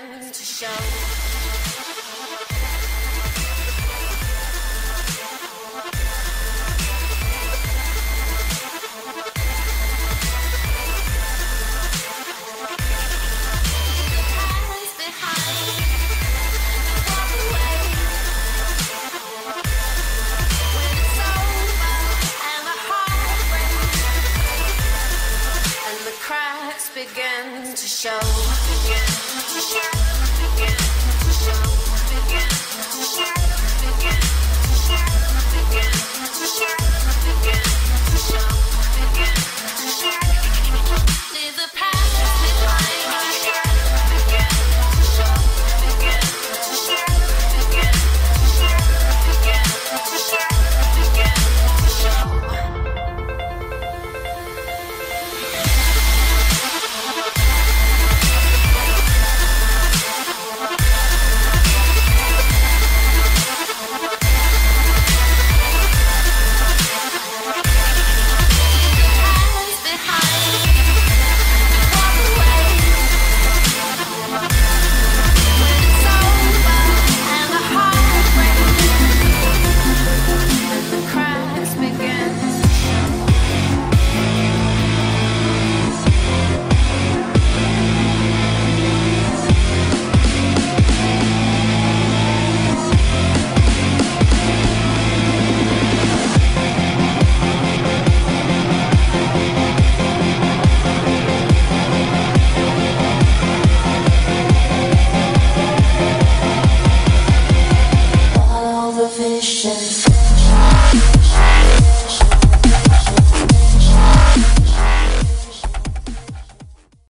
time to show. again to show. To show. To show. emotions.